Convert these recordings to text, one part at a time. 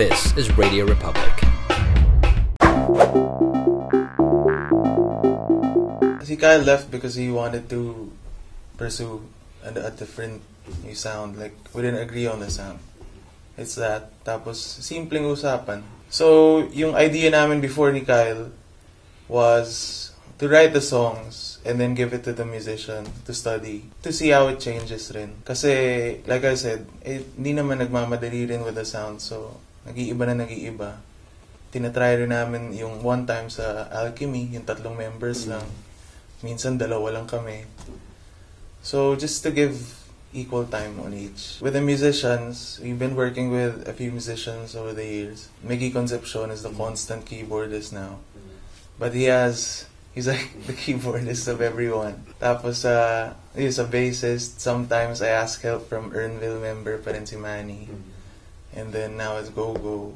This is Radio Republic. Si Kyle left because he wanted to pursue a, a different new sound. Like, we didn't agree on the sound. It's that. Tapos, simpleng usapan. So, yung idea namin before ni Kyle was to write the songs and then give it to the musician to study to see how it changes rin. Kasi, like I said, eh, hindi naman nagmamadali rin with the sound. So, nag-iiba na nag-iiba. Tinatry rin namin yung one time sa Alchemy, yung tatlong members lang. Minsan dalawa lang kami. So, just to give equal time on each. With the musicians, we've been working with a few musicians over the years. Miggy Concepcion is the constant keyboardist now. But he has, he's like the keyboardist of everyone. Tapos, uh, he's a bassist. Sometimes I ask help from Earnville member pa rin si Manny. And then now it's Go-Go.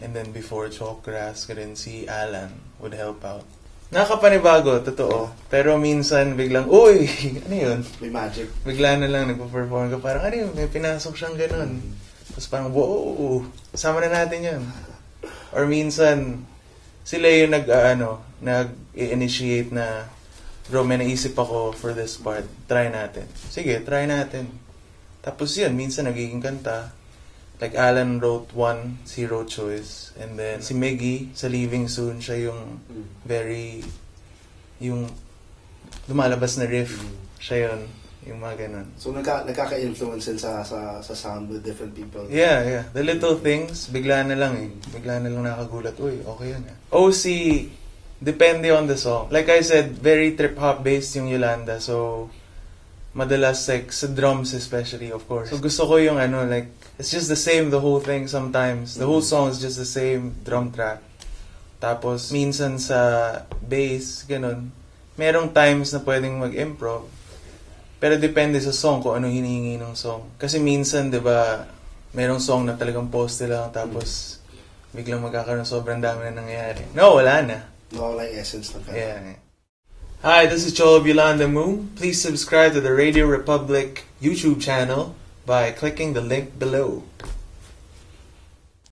And then before Chokras, rin si Alan would help out. Nakakapanibago, totoo. Pero minsan biglang, uy, ano yun? May magic. Bigla na lang nagpo-perform ka, parang ano yun, may pinasok siyang ganun. Tapos parang, wow, sama na natin yun. Or minsan, sila yung nag, ah, ano, nag-initiate na, bro, may naisip ako for this part, try natin. Sige, try natin. Tapos yun, minsan nagiging kanta. Like Alan wrote one, Zero Choice. And then si Miggy, sa Leaving Soon, siya yung very, yung lumalabas na riff. Siya yun. Yung mga ganun. So nagka, nagkaka-influence din sa, sa, sa sound with different people. Yeah, yeah. The little things, bigla na lang eh. Bigla na lang nakagulat. Uy, okay yun eh. OC, depende on the song. Like I said, very trip-hop based yung Yolanda. So, madalas like sa drums especially, of course. So gusto ko yung ano, like, it's just the same the whole thing sometimes. The whole song is just the same drum track. Tapos, minsan sa bass, ganun. Merong times na pwedeng mag-improv. Pero depende sa song kung ano hinihingi ng song. Kasi minsan, di ba, merong song na talagang poste lang tapos biglang magkakaroon sobrang dami na nangyayari. No, wala na. Nawawala yung essence ng kanta. Yeah. Hi, this is Joel of Yolanda Moon. Please subscribe to the Radio Republic YouTube channel by clicking the link below.